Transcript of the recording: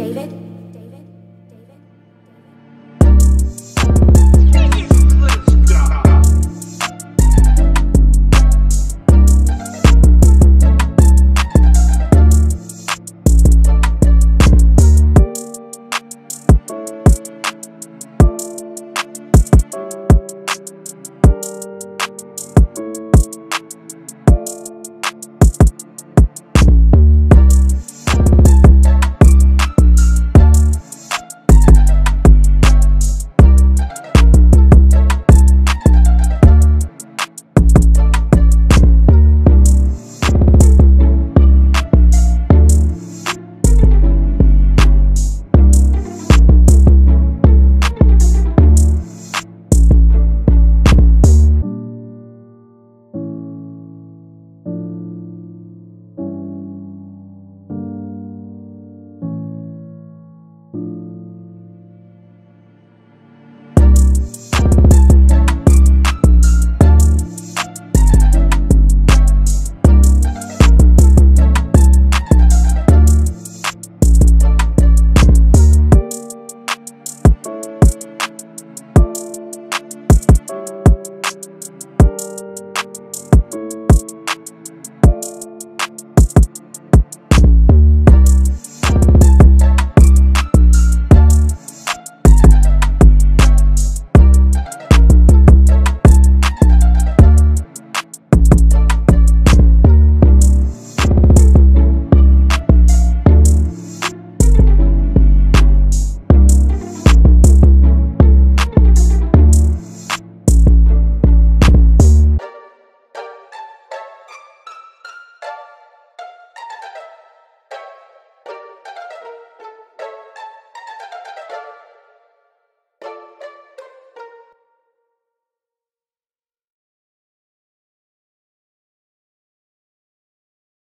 David?